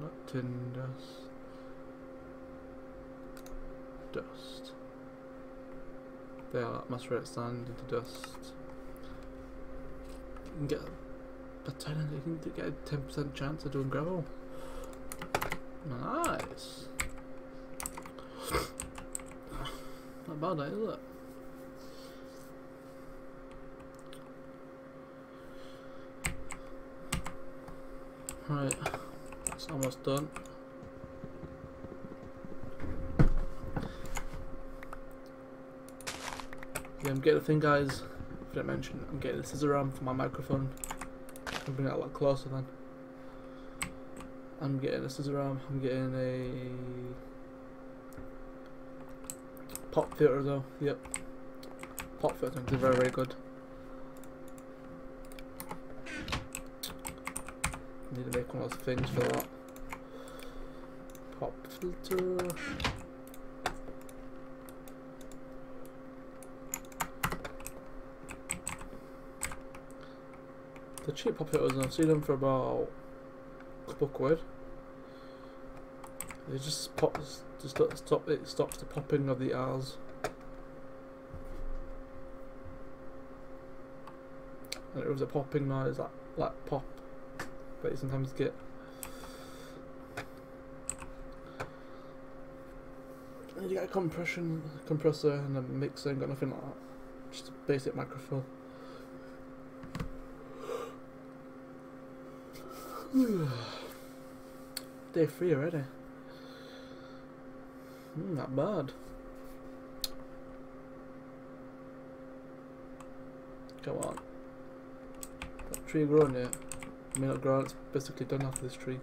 Not tin dust. Dust. There, macerated sand into dust. You can get a ten. You can get a ten percent chance of doing gravel. Nice. Not bad, eh, is it? Right, it's almost done. Yeah, I'm getting the thing, guys. I didn't mention, I'm getting the scissor arm for my microphone. I'm bring it a lot closer then. I'm getting a scissor arm. I'm getting a pop filter though. Yep, pop filter. They're very very good. Need to make one of those things for that. Pop filter. The cheap pop filters, I've seen them for about a couple quid. It just pops, just stop it stops the popping of the R's. And it was a popping noise, like like pop, but you sometimes get. You got a compression compressor and a mixer, and got nothing like that. Just a basic microphone. Day three already. Mm, not bad. Come on. That tree growing yet? I mean not grown, it's basically done after this tree.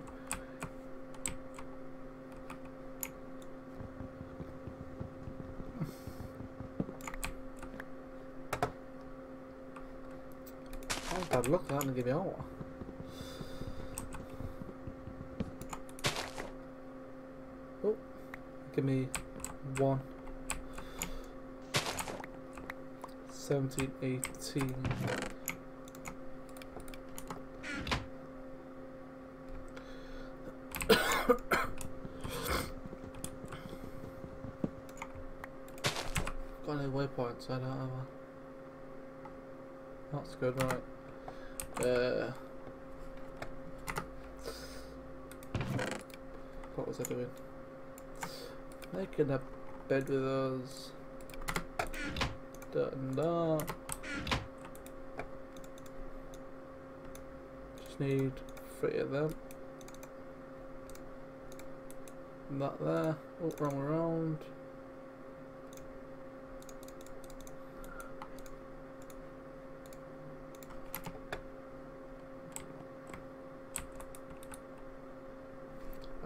Bad luck that and give me all. Oh, give me one. 17, 18. Got any waypoints? I don't have a... That's good, right. Uh, what was I doing? Making a bed with those. Done that. Just need three of them. And that there. Oh, wrong around.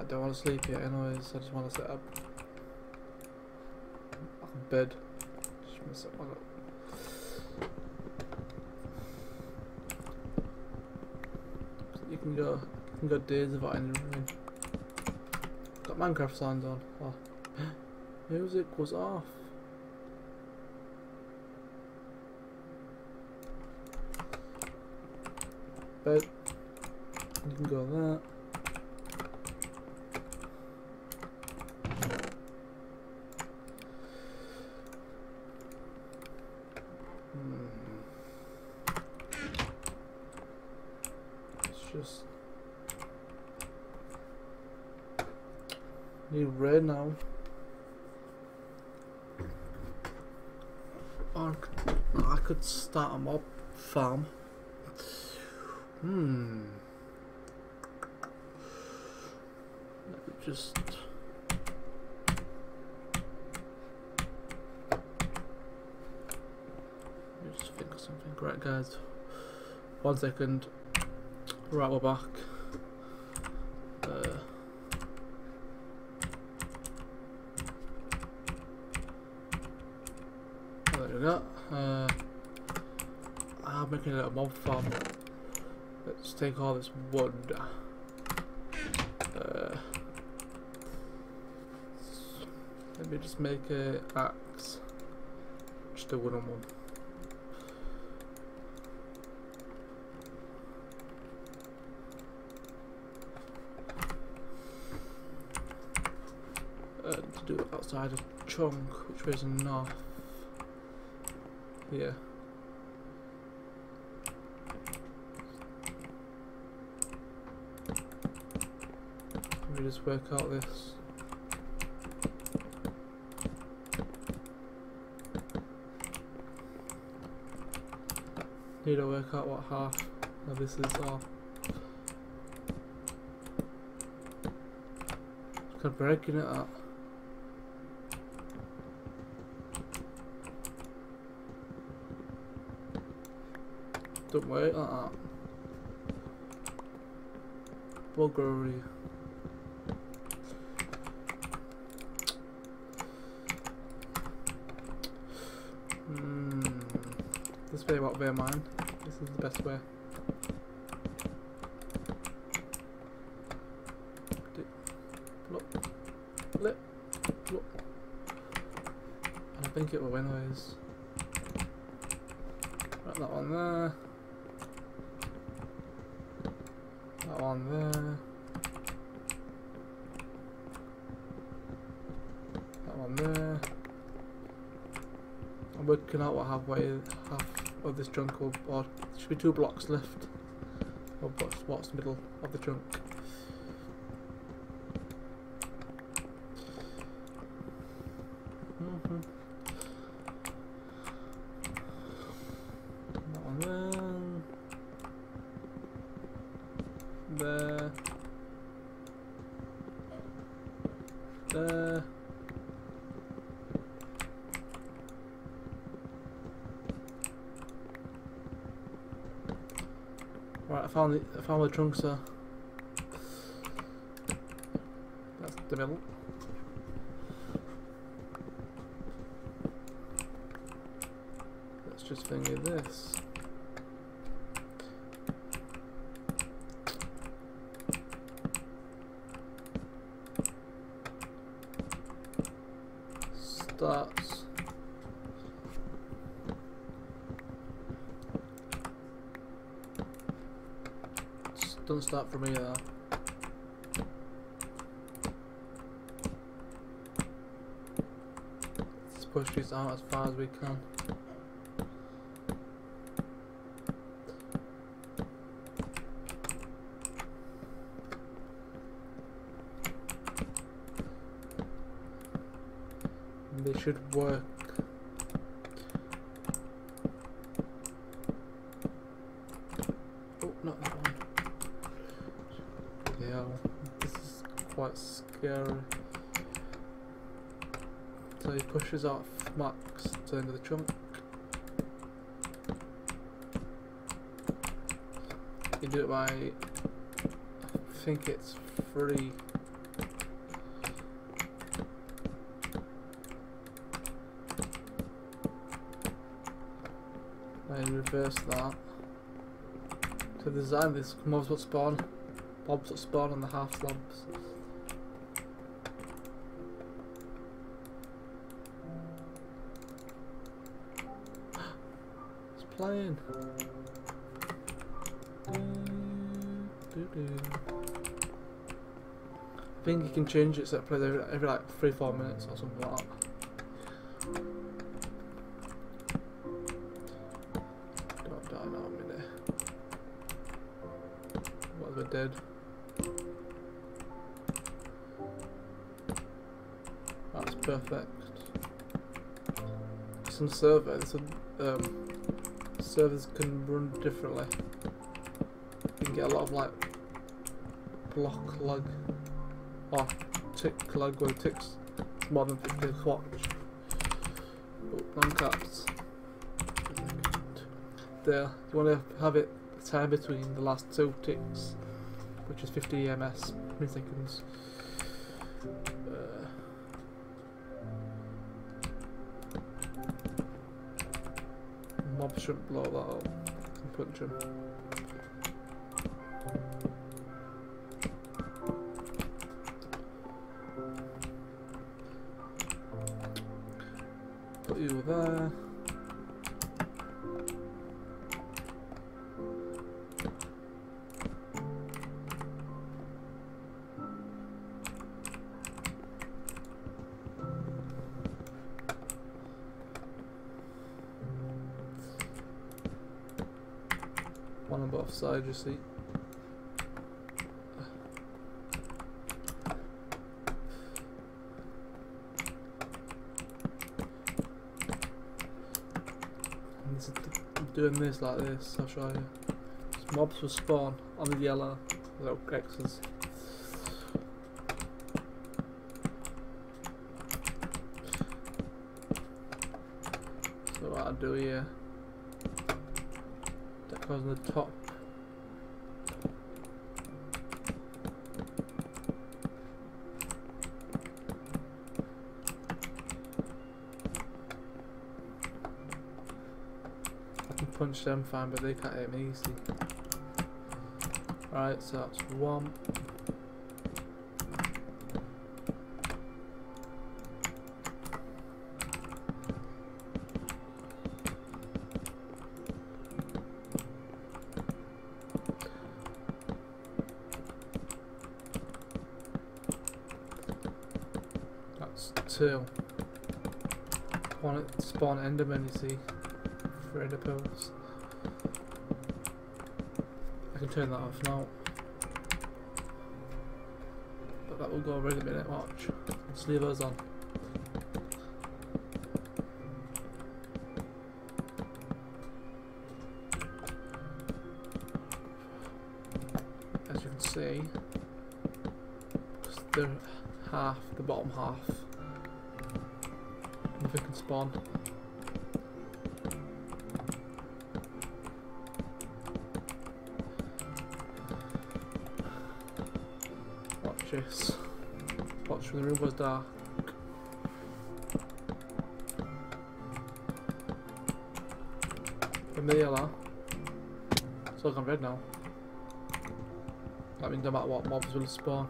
Don't want to sleep yet anyways, I just want to set up a bed. Just want to set one up. You can go you can go days without any. Got Minecraft signs on. Oh. Music was off. Bed. You can go that. Hmm. It's just need red now. Or I could- start a mob farm. Hmm. Just. Just think of something. Right, guys. One second. Right, we're back. Uh, there we go. Uh, I'm making a little mob farm. Let's take all this wood. Uh, let me just make a axe. Just a wooden one. Do it outside of Chunk, which was north. Here. Let me just work out this. Need to work out what half of this is off. Of breaking it up. Wait like that. Buggery. Hmm. This way what way mine. This is the best way. Look. Look. I think it will anyways. Right, that one there. One there. That one there. I'm working out what halfway half of this chunk or there should be two blocks left. Or what's what's the middle of the chunk. Mhm. That one there. There. There. Right, I found the I found the trunks are. That's the middle. Let's just finger this. Starts. Doesn't start me though. Let's push these out as far as we can. They should work. Oh, not that one. Yeah, this is quite scary. So he pushes off Max to the end of the trunk. You do it by, I think it's three. I reverse that. To design of this, mobs will spawn. Mobs will spawn on the half slabs. It's playing. I think you can change it so it plays every, every like three, four minutes or something like that. Dead? That's perfect. Some server, some um, servers can run differently. You can get a lot of like block lag or tick lag where ticks more than 50 watch. Oh, non caps. There, you want to have it time between the last two ticks, which is 50 ms milliseconds. Mob shouldn't blow that up. Can punch him. Offside, you see. And this is doing this like this, I'll show you. Mobs will spawn on the yellow little X's. So what I'll do here, goes on the top. I can punch them fine, but they can't hit me easy. Right, so that's one. One at spawn enderman, you see, for ender pearls. I can turn that off now. But that will go away in a minute, watch. Let's leave those on. As you can see, just the half, the bottom half, nothing can spawn. Watch this. Watch when the room goes dark. Yellow. It's gone red now. That means no matter what mobs will spawn.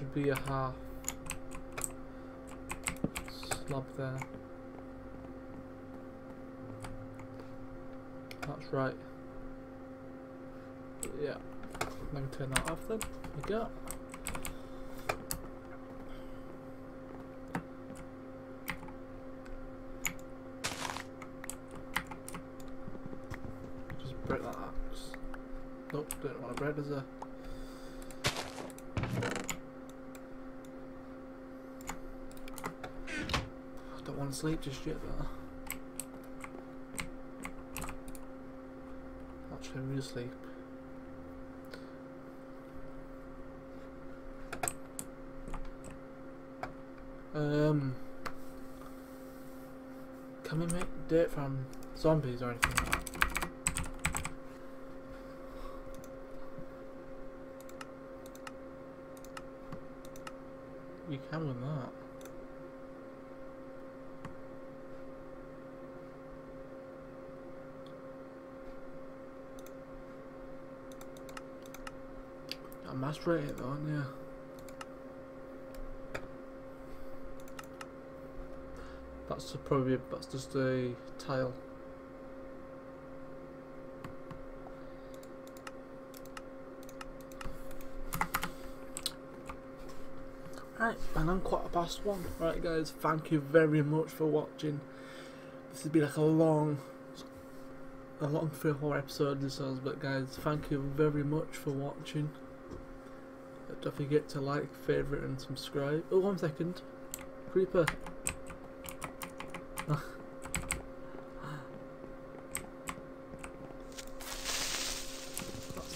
Should be a half slab there. That's right. Yeah. Let me turn that off then. There we go. Just break that axe. Nope, don't want to break as a. Sleep just yet though. Actually, I'm sleep. Um, can we make dirt from zombies or anything? You can with that. Rate it though, aren't you? That's probably that's just a tile. Right, and I'm quite a past one. Right, guys, thank you very much for watching. This has been like a long, a long three or four episodes this was, but guys, thank you very much for watching. Don't forget to like, favourite, and subscribe. Oh, one second, creeper.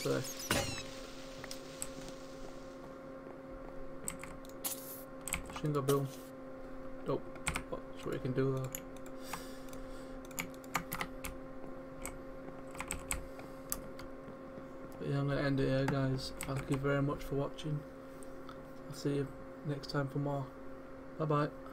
That's uh, Shingo Bill. Dope. That's what you can do though. I'm gonna end it here, guys. Thank you very much for watching. I'll see you next time for more. Bye bye.